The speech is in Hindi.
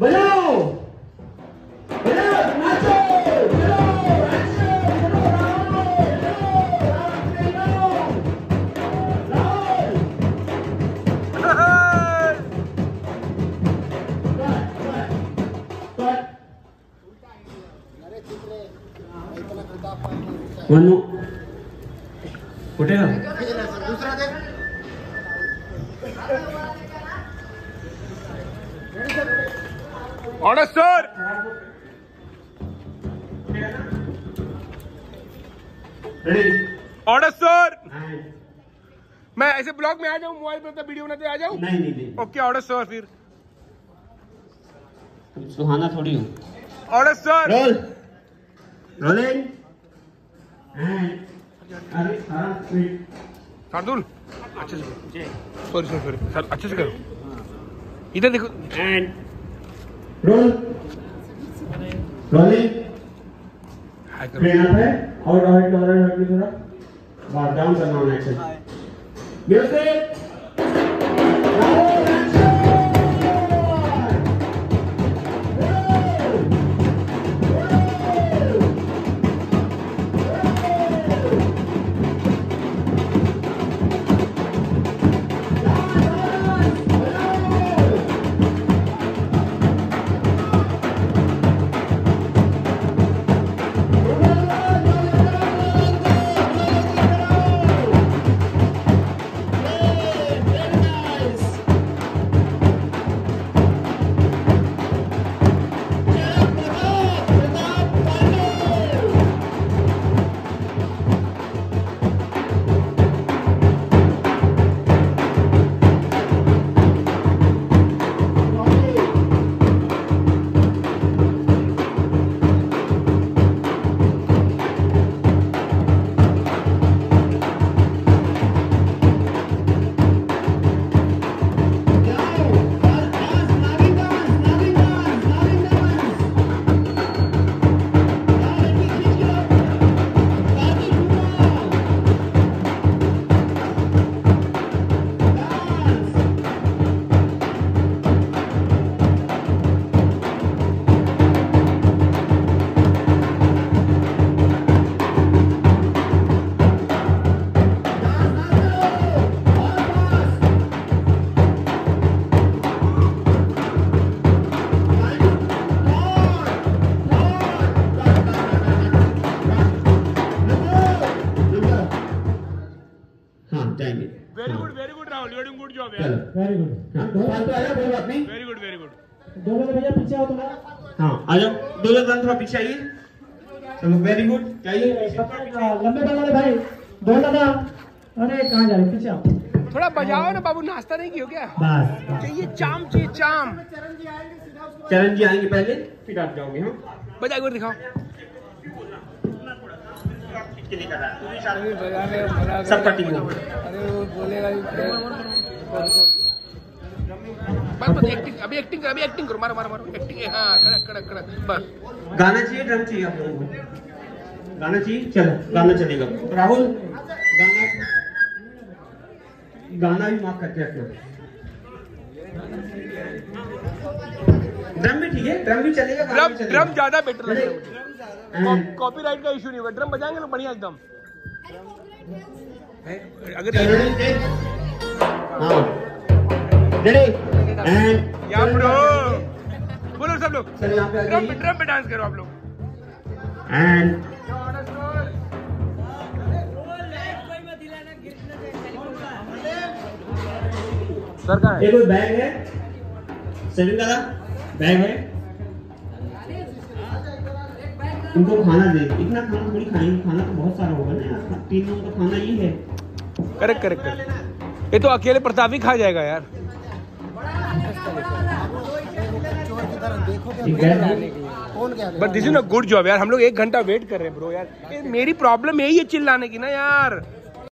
बजाओ बजाओ नाचो कुठे का order sir ready order sir नहीं मैं ऐसे ब्लॉग में आ जाऊँ मोबाइल पे तो वीडियो बनाते आ जाऊँ? नहीं नहीं ओके ऑर्डर सर फिर। सुहाना थोड़ी हो। Order sir roll rolling Shardul. अच्छे से सॉरी सॉरी सॉरी सर अच्छे से करो। इधर देखो। And role. रोलिंग अप है और राइट और राइट की तरफ़। बार डाउन करना होना चाहिए। म्यूज़िक जाएँगे very good very good Rahul you good job यार वेरी गुड हाँ दो फालतू कोई बात नहीं वेरी गुड वेरी गुड दोनों भैया पीछे आओ थोड़ा हाँ आ जाओ। दो दो थोड़ा पीछे आइए। चलो वेरी गुड चाहिए लंबे बाल वाले भाई। दो दादा अरे कहाँ जा रहे पीछे आओ। थोड़ा बजाओ ना बाबू नाश्ता नहीं किया क्या? बस। चाहिए चाम चाहिए चाम। चरण जी आएँगे पहले फिर आप जाओगे हाँ? बजा के दिखाओ। सब कटिंग हो। बस बस एक्टिंग अभी एक्टिंग अभी एक्टिंग करो मारो मारो मारो। एक्टिंग हाँ कड़क कड़क कड़क बस। गाना चाहिए ड्रम चाहिए आप लोगों को। गाना चाहिए चलो गाना चलेगा। राहुल गाना गाना भी माफ़ करके रखना ड्रम भी ठीक है ड्रम भी चलेगा ड्रम ड्रम ज़्यादा बेटर लगेगा कॉपीराइट का इशू नहीं होगा। ड्रम बजाएँगे तो बढ़िया एकदम। है? अगर? हाँ। या ब्रो बोलो सब लोग। ड्रम पे ड्रम पे डांस करो आप लोग। एंड सर का ये कोई बैग है? सेविंग दादा बैग है? उनको खाना दे। इतना खाना थोड़ी खाएँगे। खाना तो बहुत सारा होगा ना तीन लोगों का खाना ही है। Correct correct correct. ये तो अकेले प्रताप ही खा जाएगा यार। है। But this is a good job यार। हम लोग एक घंटा वेट कर रहे हैं ब्रो यार। मेरी प्रॉब्लम यही है चिल्लाने की ना यार।